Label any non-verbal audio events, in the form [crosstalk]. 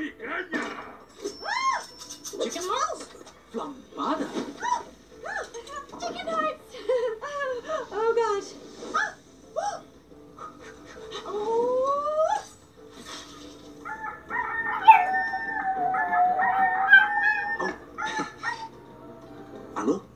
Chicken hearts? Flambada. Chicken hearts! oh gosh. Oh. [laughs] Alô?